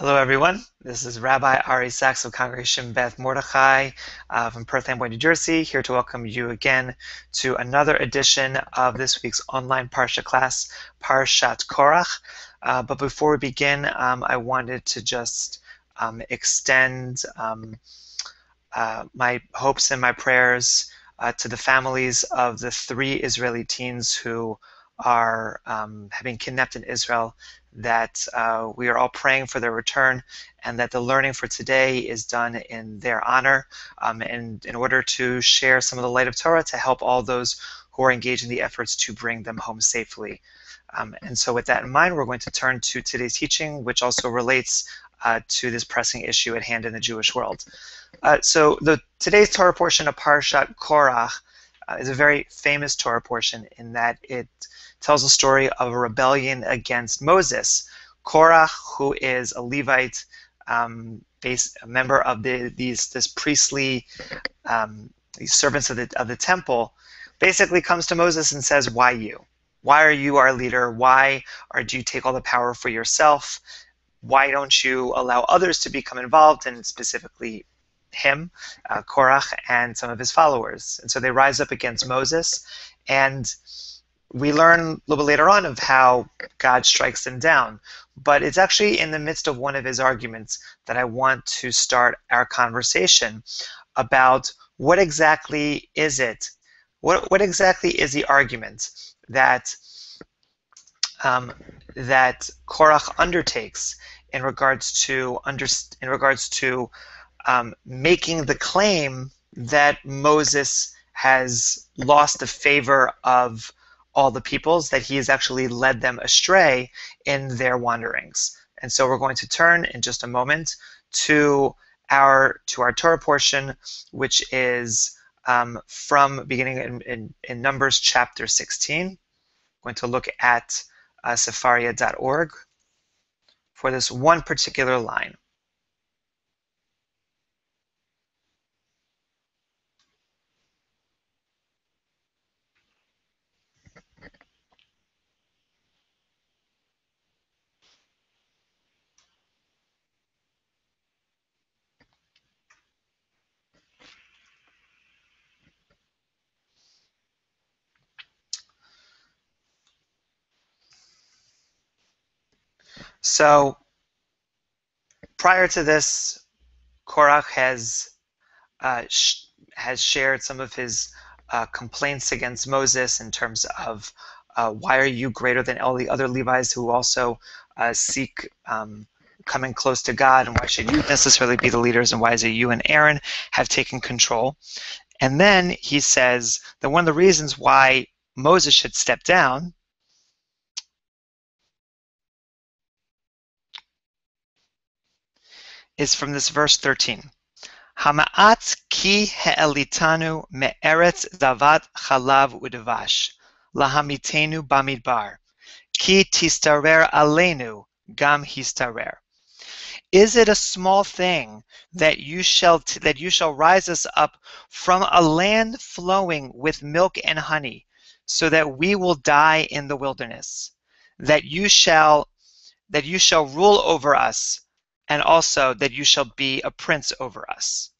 Hello, everyone. This is Rabbi Ari Saks of Congregation Beth Mordechai uh, from Perth Amboy, New Jersey, here to welcome you again to another edition of this week's online Parsha class, Parshat Korach. Uh, but before we begin, um, I wanted to just um, extend um, uh, my hopes and my prayers uh, to the families of the three Israeli teens who are um, have been kidnapped in Israel that uh, we are all praying for their return and that the learning for today is done in their honor um, and in order to share some of the light of Torah to help all those who are engaged in the efforts to bring them home safely. Um, and so with that in mind, we're going to turn to today's teaching, which also relates uh, to this pressing issue at hand in the Jewish world. Uh, so the today's Torah portion of Parshat Korach is a very famous Torah portion in that it tells the story of a rebellion against Moses. Korach, who is a Levite, um, base, a member of the, these this priestly um, these servants of the of the temple, basically comes to Moses and says, "Why you? Why are you our leader? Why are do you take all the power for yourself? Why don't you allow others to become involved?" And specifically, him, uh, Korach, and some of his followers. And so they rise up against Moses, and we learn a little bit later on of how God strikes them down. But it's actually in the midst of one of his arguments that I want to start our conversation about what exactly is it? What, what exactly is the argument that um, that Korach undertakes in regards to under, in regards to um, making the claim that Moses has lost the favor of all the peoples, that he has actually led them astray in their wanderings. And so we're going to turn in just a moment to our to our Torah portion, which is um, from beginning in, in, in, Numbers chapter 16. I'm going to look at uh, Sefaria.org for this one particular line. So prior to this, Korach has uh, sh has shared some of his uh, complaints against Moses in terms of uh, why are you greater than all the other Levites who also uh, seek um, coming close to God, and why should you necessarily be the leaders, and why is it you and Aaron have taken control? And then he says that one of the reasons why Moses should step down is from this verse 13. Hama'at ki he'elitanu me'eretz zavat chalav udvash, lahamitenu bamidbar, ki tistarer alenu gam histarer. Is it a small thing that you shall that you shall rise us up from a land flowing with milk and honey, so that we will die in the wilderness? That you shall that you shall rule over us and also that you shall be a prince over us.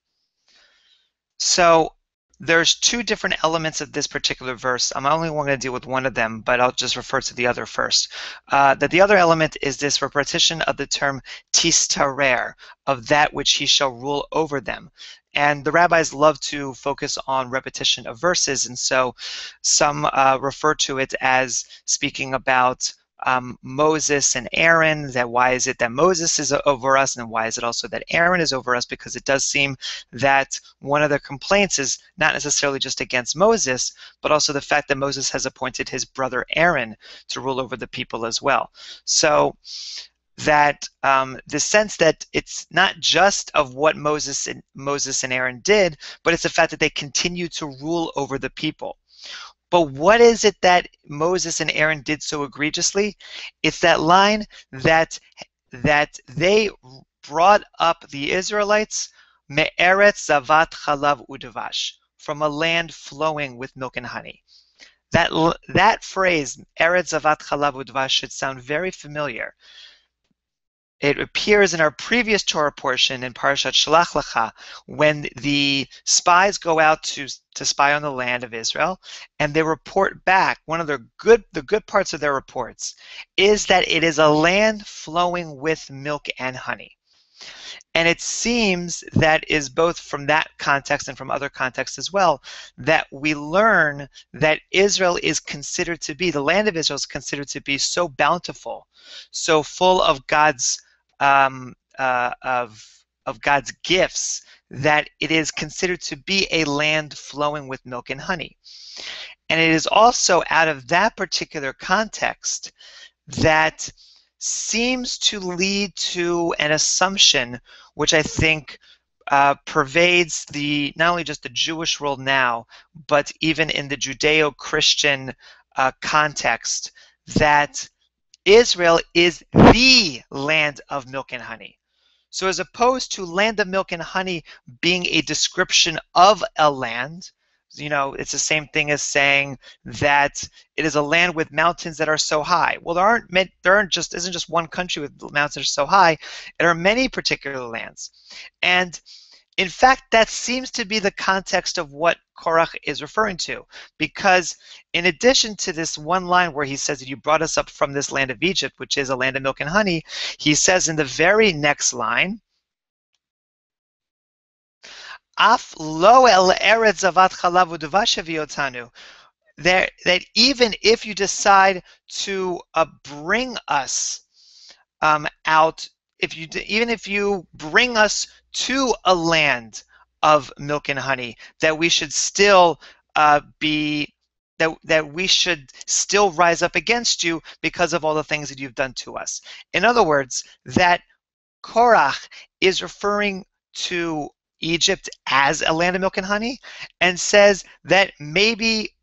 So there's two different elements of this particular verse. I'm only going to deal with one of them, but I'll just refer to the other first. Uh, that the other element is this repetition of the term tistarer, of that which he shall rule over them. And the rabbis love to focus on repetition of verses, and so some uh, refer to it as speaking about um, Moses and Aaron, that why is it that Moses is over us, and why is it also that Aaron is over us? Because it does seem that one of the complaints is not necessarily just against Moses, but also the fact that Moses has appointed his brother Aaron to rule over the people as well. So that um, the sense that it's not just of what Moses and Moses and Aaron did, but it's the fact that they continue to rule over the people. But what is it that Moses and Aaron did so egregiously? It's that line that that they brought up the Israelites me'eretz zavat chalav udavash from a land flowing with milk and honey. That that phrase eretz zavat chalav udavash should sound very familiar. It appears in our previous Torah portion in Parashat Shalach Lecha when the spies go out to, to spy on the land of Israel and they report back. One of their good the good parts of their reports is that it is a land flowing with milk and honey. And it seems that is both from that context and from other contexts as well, that we learn that Israel is considered to be, the land of Israel is considered to be so bountiful, so full of God's um, uh, of of God's gifts that it is considered to be a land flowing with milk and honey. And it is also out of that particular context that seems to lead to an assumption which I think uh, pervades the not only just the Jewish world now, but even in the Judeo-Christian uh, context, that Israel is the land of milk and honey. So as opposed to land of milk and honey being a description of a land, you know, it's the same thing as saying that it is a land with mountains that are so high. Well, there aren't there aren't just isn't just one country with mountains that are so high. There are many particular lands, and in fact, that seems to be the context of what Korach is referring to, because in addition to this one line where he says that you brought us up from this land of Egypt, which is a land of milk and honey, he says in the very next line Af lo el eretz avat chalav udvash That that even if you decide to uh, bring us um, out, if you even if you bring us to a land of milk and honey, that we should still uh, be that, that we should still rise up against you because of all the things that you've done to us. In other words, that Korach is referring to Egypt as a land of milk and honey and says that maybe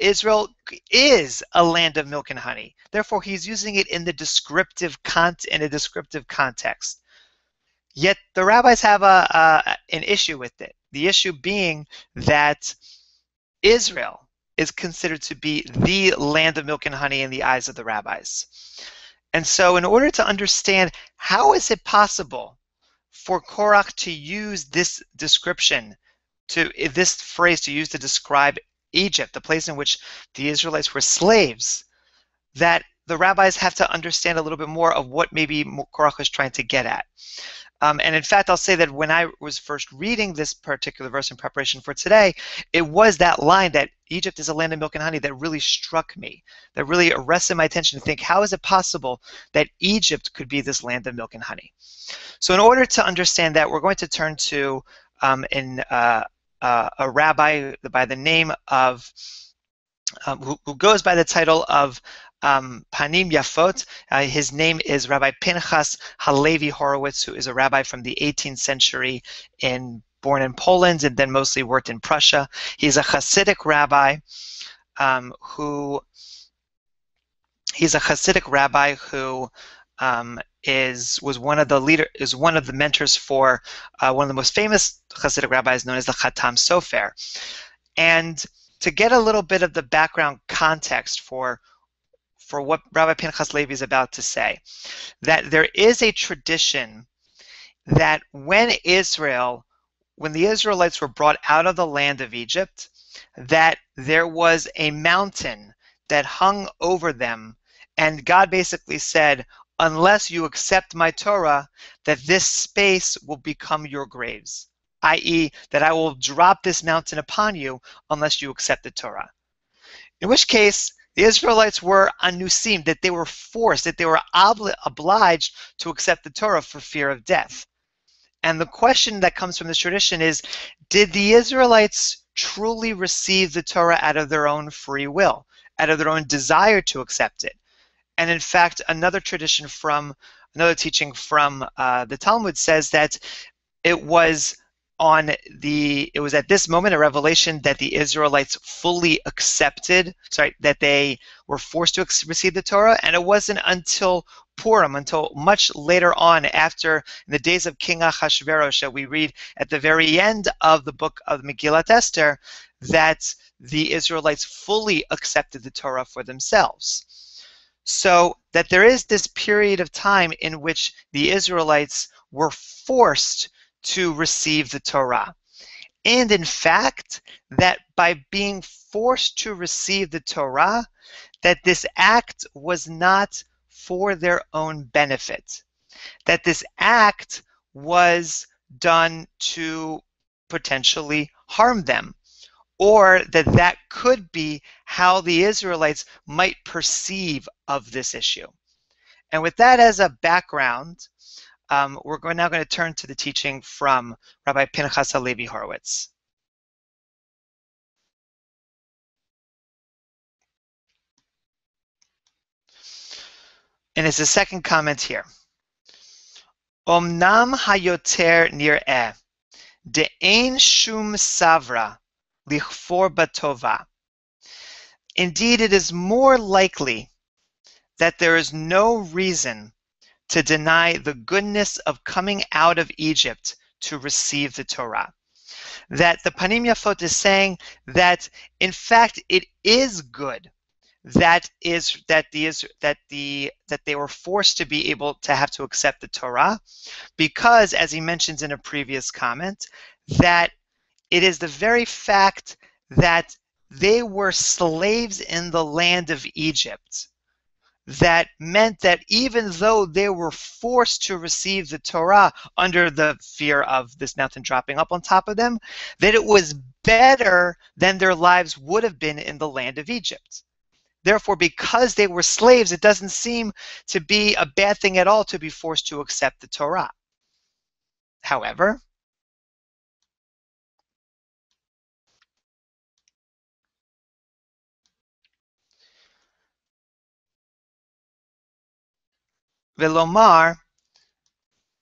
Israel is a land of milk and honey. Therefore, he's using it in the descriptive con- in a descriptive context. Yet the rabbis have a, a an issue with it. The issue being that Israel is considered to be the land of milk and honey in the eyes of the rabbis. And so, in order to understand how is it possible for Korach to use this description, to this phrase to use to describe Egypt, the place in which the Israelites were slaves, that the rabbis have to understand a little bit more of what maybe Korach was trying to get at. Um, and in fact, I'll say that when I was first reading this particular verse in preparation for today, it was that line that Egypt is a land of milk and honey that really struck me, that really arrested my attention to think, how is it possible that Egypt could be this land of milk and honey? So in order to understand that, we're going to turn to um, in, uh, uh, a rabbi by the name of, um, who, who, goes by the title of um, Panim Yafot. Uh, his name is Rabbi Pinchas Halevi Horowitz, who is a rabbi from the 18th century in born in Poland and then mostly worked in Prussia. He's a Hasidic rabbi um, who he's a Hasidic rabbi who um, is was one of the leader is one of the mentors for uh, one of the most famous Hasidic rabbis known as the Khatam Sofer. And to get a little bit of the background context for for what Rabbi Pinchas Levi is about to say, that there is a tradition that when Israel, when the Israelites were brought out of the land of Egypt, that there was a mountain that hung over them, and God basically said, unless you accept my Torah, that this space will become your graves, i.e., that I will drop this mountain upon you unless you accept the Torah. In which case, the Israelites were anusim, that they were forced, that they were obli- obliged to accept the Torah for fear of death. And the question that comes from this tradition is Did the Israelites truly receive the Torah out of their own free will, out of their own desire to accept it? And in fact, another tradition from, another teaching from uh, the Talmud says that it was on the it was at this moment a revelation that the Israelites fully accepted sorry that they were forced to receive the Torah and it wasn't until Purim until much later on after in the days of King Ahasuerus that we read at the very end of the book of Megillat Esther that the Israelites fully accepted the Torah for themselves. So that there is this period of time in which the Israelites were forced to receive the Torah. And in fact, that by being forced to receive the Torah, that this act was not for their own benefit, that this act was done to potentially harm them, or that that could be how the Israelites might perceive of this issue. And with that as a background, um, we're now going to turn to the teaching from Rabbi Pinchas Halevi Horowitz. And it's the second comment here. Omnam hayoter nir'eh, de'ein shum savra lichfor batova. Indeed, it is more likely that there is no reason to deny the goodness of coming out of Egypt to receive the Torah. That the Panim Yafot is saying that, in fact, it is good that is that the that the that they were forced to be able to have to accept the Torah because as he mentions in a previous comment that it is the very fact that they were slaves in the land of Egypt that meant that even though they were forced to receive the Torah under the fear of this mountain dropping up on top of them, that it was better than their lives would have been in the land of Egypt. Therefore, because they were slaves, it doesn't seem to be a bad thing at all to be forced to accept the Torah. However, Velomar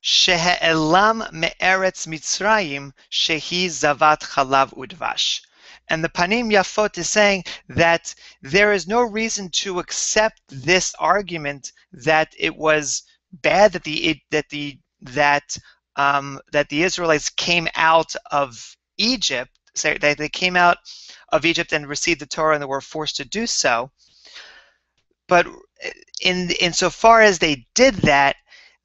Shehe'elam me'eretz Mitzrayim shehi zavat chalav udvash. And the Panim Yafot is saying that there is no reason to accept this argument that it was bad that the that the that um, that the Israelites came out of Egypt. So they, they came out of Egypt and received the Torah and they were forced to do so. But in insofar as they did that,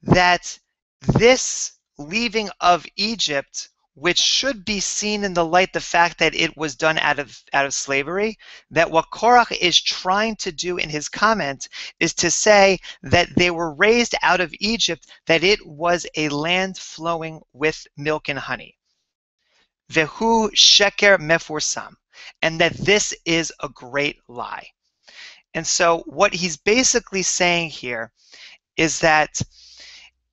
that this leaving of Egypt which should be seen in the light the fact that it was done out of out of slavery that what Korach is trying to do in his comment is to say that they were raised out of Egypt that it was a land flowing with milk and honey. Vehu sheker mefursam and that this is a great lie and so what he's basically saying here is that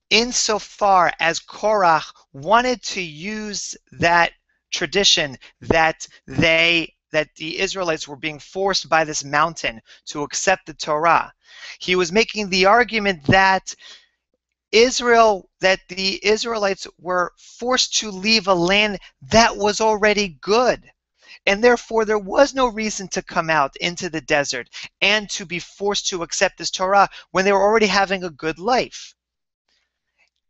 insofar as Korach wanted to use that tradition that they that the Israelites were being forced by this mountain to accept the Torah. He was making the argument that Israel that the Israelites were forced to leave a land that was already good. And therefore, there was no reason to come out into the desert and to be forced to accept this Torah when they were already having a good life.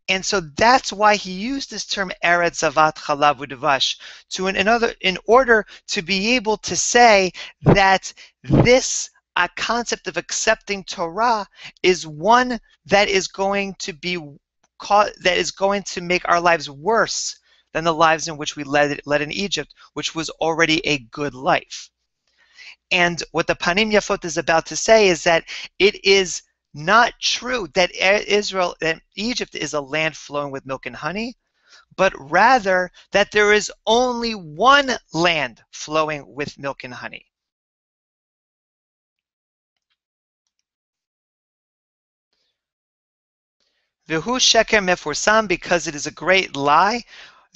And so that's why he used this term Eretz Zavat Chalav Udvash to in another in order to be able to say that this a concept of accepting Torah is one that is going to be that is going to make our lives worse than the lives in which we led, led in Egypt, which was already a good life. And what the Panim Yafot is about to say is that it is not true that Israel, that Egypt is a land flowing with milk and honey, but rather that there is only one land flowing with milk and honey. Vihu sheker mefursam, because it is a great lie.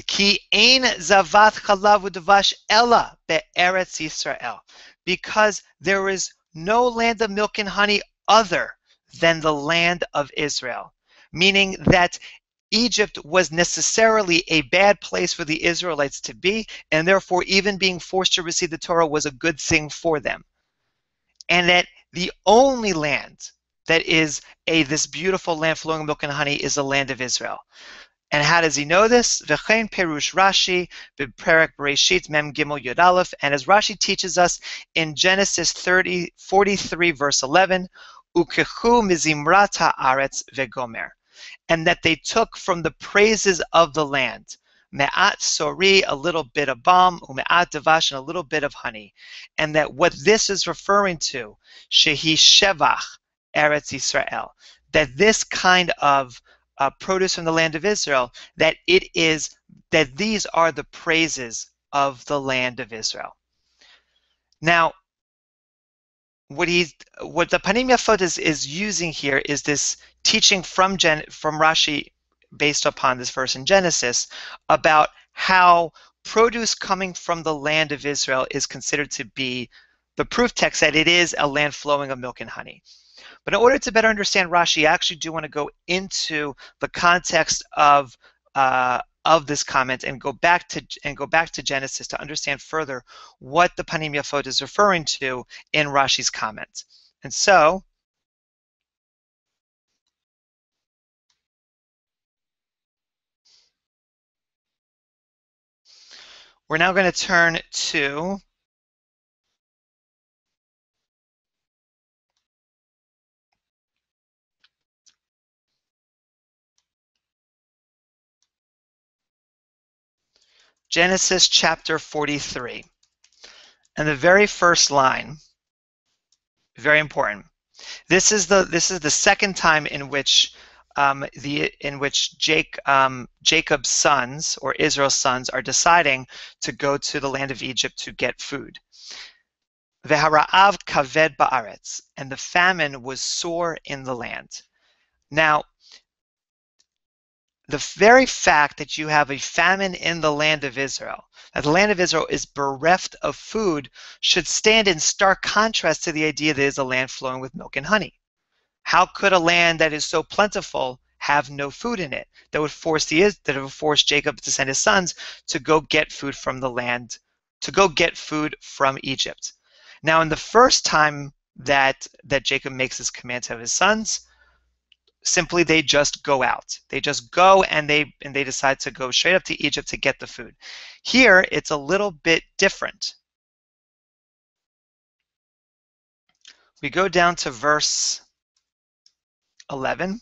Ki ein zavat chalav udvash ella be'eretz Yisrael, because there is no land of milk and honey other than the land of Israel, meaning that Egypt was necessarily a bad place for the Israelites to be, and therefore, even being forced to receive the Torah was a good thing for them. And that the only land that is a this beautiful land flowing milk and honey is the land of Israel. And how does he know this? V'chein perush Rashi b'perek Bereshit mem gimel yud aleph. And as Rashi teaches us in Genesis 30, 43, verse 11, ukechu mizimrata haaretz vegomer, and that they took from the praises of the land. Me'at sori, a little bit of balm, ume'at devash, and a little bit of honey. And that what this is referring to, shehi shevach eretz Israel, that this kind of uh, produce from the land of Israel, that it is, that these are the praises of the land of Israel. Now, what he what the Panim Yafot is, is using here is this teaching from Gen, from Rashi based upon this verse in Genesis about how produce coming from the land of Israel is considered to be the proof text that it is a land flowing of milk and honey. But in order to better understand Rashi, I actually do want to go into the context of uh, of this comment and go back to and go back to Genesis to understand further what the Panim Yafot is referring to in Rashi's comment. And so, we're now going to turn to Genesis chapter 43. And the very first line, very important. This is the this is the second time in which um, the in which Jake, um, Jacob's sons or Israel's sons are deciding to go to the land of Egypt to get food. Kaved ba'aretz, and the famine was sore in the land. Now, the very fact that you have a famine in the land of Israel, that the land of Israel is bereft of food, should stand in stark contrast to the idea that it is a land flowing with milk and honey. How could a land that is so plentiful have no food in it? That would force the is that would force Jacob to send his sons to go get food from the land, to go get food from Egypt. Now, in the first time that that Jacob makes this command to his sons, simply they just go out. They just go and they and they decide to go straight up to Egypt to get the food. Here it's a little bit different. We go down to verse 11.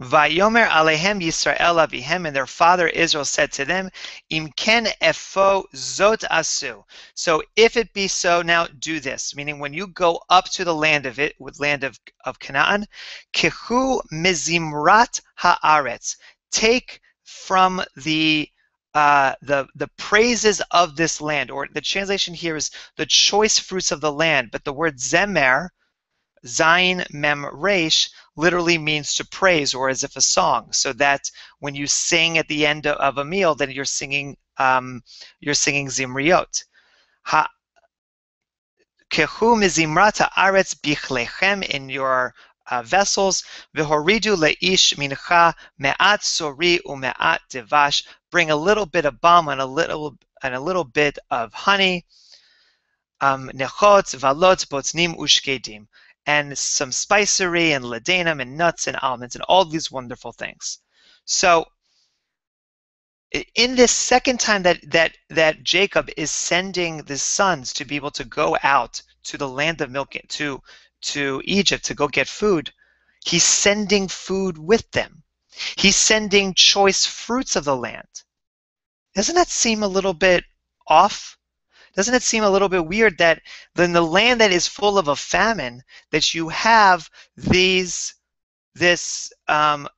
Vayomer alehem Yisrael avihem, and their father Israel said to them, Im ken efo zot asu. So if it be so, now do this. Meaning when you go up to the land of it, with land of, of Canaan, kehu mizimrat haaretz. Take from the uh, the the praises of this land, or the translation here is the choice fruits of the land. But the word zemer, zayin mem resh, literally means to praise or as if a song. So that when you sing at the end of a meal, then you're singing um, you're singing zimriot. Ha kehu mizimrata aretz bichlechem in your uh, vessels. V'horidu leish mincha me'at sori u'me'at devash. Bring a little bit of balm and a little and a little bit of honey. Um, nechot valot botnim ushkedim and some spicery and ladanum and nuts and almonds and all these wonderful things. So in this second time that that that Jacob is sending the sons to be able to go out to the land of milk to to Egypt to go get food, he's sending food with them. He's sending choice fruits of the land. Doesn't that seem a little bit off? Doesn't it seem a little bit weird that in the land that is full of a famine, that you have these this um,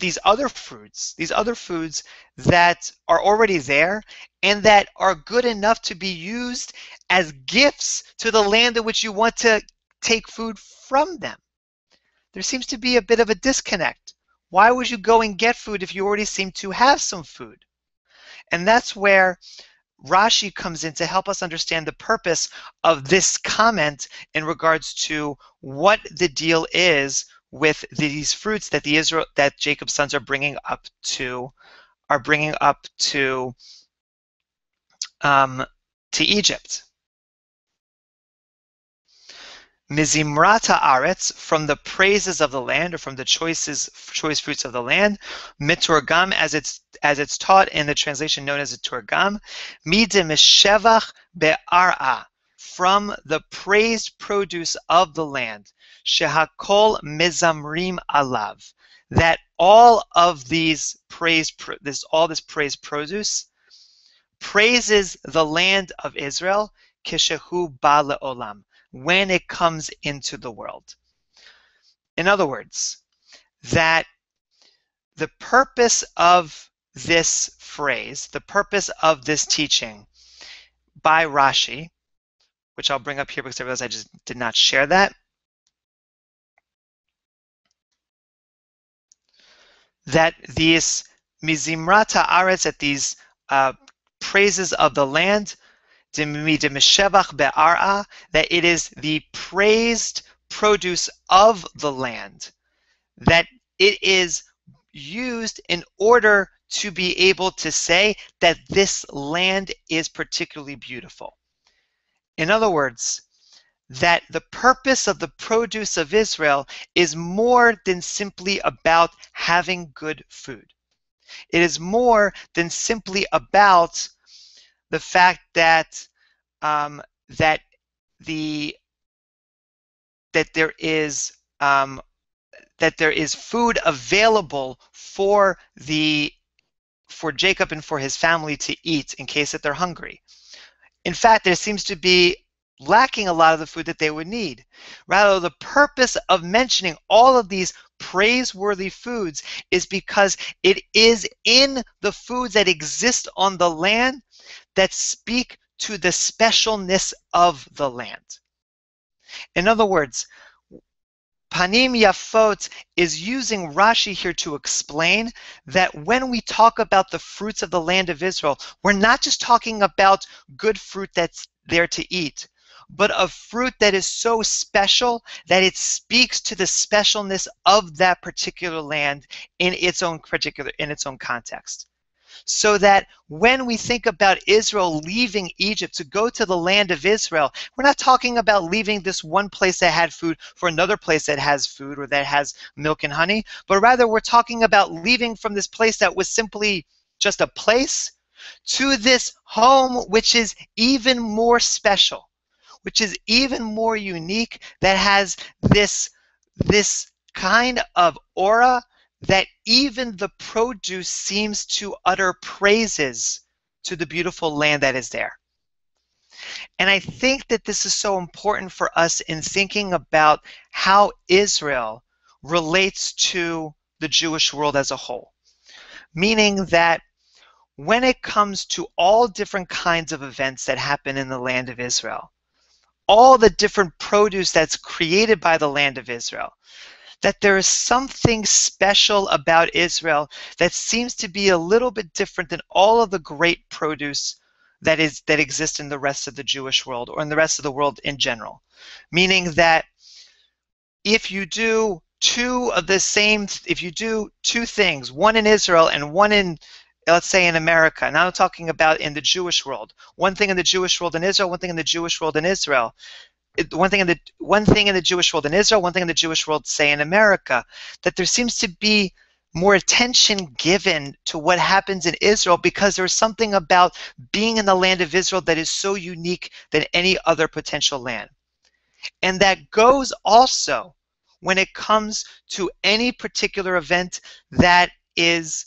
these other fruits, these other foods that are already there and that are good enough to be used as gifts to the land in which you want to take food from them. There seems to be a bit of a disconnect. Why would you go and get food if you already seem to have some food? And that's where Rashi comes in to help us understand the purpose of this comment in regards to what the deal is with these fruits that the Israel that Jacob's sons are bringing up to are bringing up to um, to Egypt. Mizimrata aretz, from the praises of the land, or from the choices, choice fruits of the land. Miturgam, as it's as it's taught in the translation known as a turgam. Midimishevach be'ara, from the praised produce of the land, shehakol mezamrim alav, that all of these praised, this all this praised produce praises the land of Israel, kishehu ba olam, when it comes into the world. In other words, that the purpose of this phrase, the purpose of this teaching by Rashi, which I'll bring up here because I realized I just did not share that. That these mizimrata aretz, that these uh, praises of the land, that it is the praised produce of the land, that it is used in order to be able to say that this land is particularly beautiful. In other words, that the purpose of the produce of Israel is more than simply about having good food. It is more than simply about the fact that um, that the that there is um, that there is food available for the for Jacob and for his family to eat in case that they're hungry. In fact, there seems to be lacking a lot of the food that they would need. Rather, the purpose of mentioning all of these praiseworthy foods is because it is in the foods that exist on the land that speak to the specialness of the land. In other words, Panim Yafot is using Rashi here to explain that when we talk about the fruits of the land of Israel, we're not just talking about good fruit that's there to eat, but a fruit that is so special that it speaks to the specialness of that particular land in its own particular in its own context so that when we think about Israel leaving Egypt to go to the land of Israel, we're not talking about leaving this one place that had food for another place that has food or that has milk and honey, but rather we're talking about leaving from this place that was simply just a place to this home which is even more special, which is even more unique, that has this, this kind of aura that even the produce seems to utter praises to the beautiful land that is there. And I think that this is so important for us in thinking about how Israel relates to the Jewish world as a whole. Meaning that when it comes to all different kinds of events that happen in the land of Israel, all the different produce that's created by the land of Israel, that there is something special about Israel that seems to be a little bit different than all of the great produce that is that exists in the rest of the Jewish world or in the rest of the world in general. Meaning that if you do two of the same if you do two things, one in Israel and one in let's say in America, now I'm talking about in the Jewish world, one thing in the Jewish world in Israel, one thing in the Jewish world in Israel, one thing in the one thing in the Jewish world in Israel, one thing in the Jewish world, say in America, that there seems to be more attention given to what happens in Israel because there's something about being in the land of Israel that is so unique than any other potential land. And that goes also when it comes to any particular event that is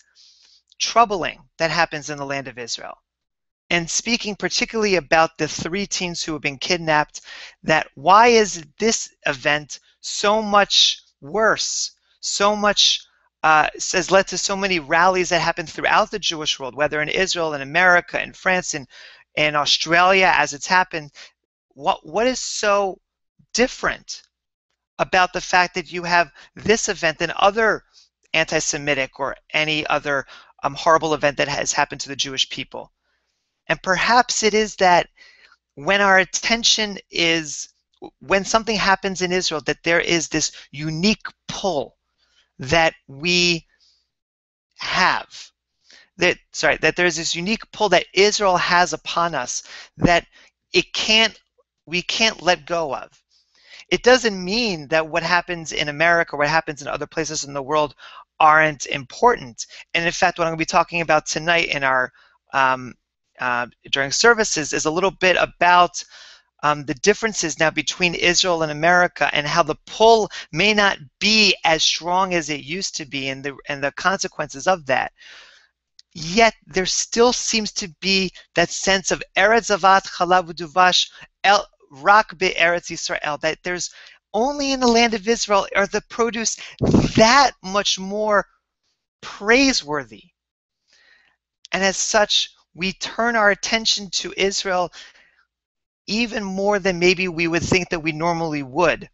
troubling that happens in the land of Israel and speaking particularly about the three teens who have been kidnapped, that why is this event so much worse, so much uh, has led to so many rallies that happen throughout the Jewish world, whether in Israel, in America, in France, in, in Australia, as it's happened. What, what is so different about the fact that you have this event than other anti Semitic or any other um, horrible event that has happened to the Jewish people? And perhaps it is that when our attention is, when something happens in Israel, that there is this unique pull that we have. That, sorry, that there's this unique pull that Israel has upon us that it can't, we can't let go of. It doesn't mean that what happens in America, or what happens in other places in the world aren't important. And in fact, what I'm going to be talking about tonight in our um, uh, during services is a little bit about um, the differences now between Israel and America and how the pull may not be as strong as it used to be and the, and the consequences of that. Yet there still seems to be that sense of Eretz Avat Chalav Duvash El Rak Eretz Yisrael, that there's only in the land of Israel are the produce that much more praiseworthy. And as such, we turn our attention to Israel even more than maybe we would think that we normally would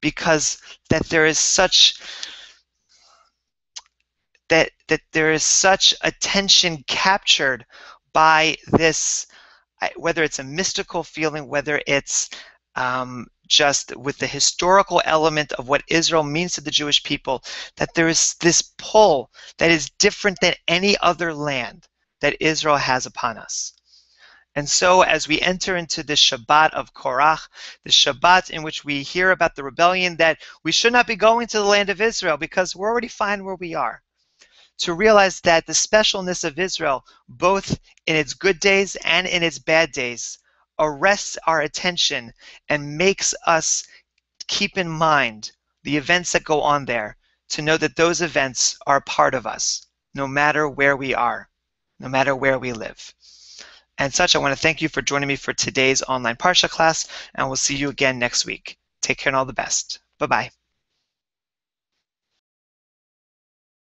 because that there is such that that there is such attention captured by this whether it's a mystical feeling whether it's um, just with the historical element of what Israel means to the Jewish people, that there is this pull that is different than any other land that Israel has upon us. And so, as we enter into the Shabbat of Korach, the Shabbat in which we hear about the rebellion, that we should not be going to the land of Israel because we're already fine where we are. To realize that the specialness of Israel, both in its good days and in its bad days, arrests our attention and makes us keep in mind the events that go on there, to know that those events are part of us, no matter where we are, no matter where we live. And such, I want to thank you for joining me for today's online Parsha class, and we'll see you again next week. Take care and all the best. Bye-bye.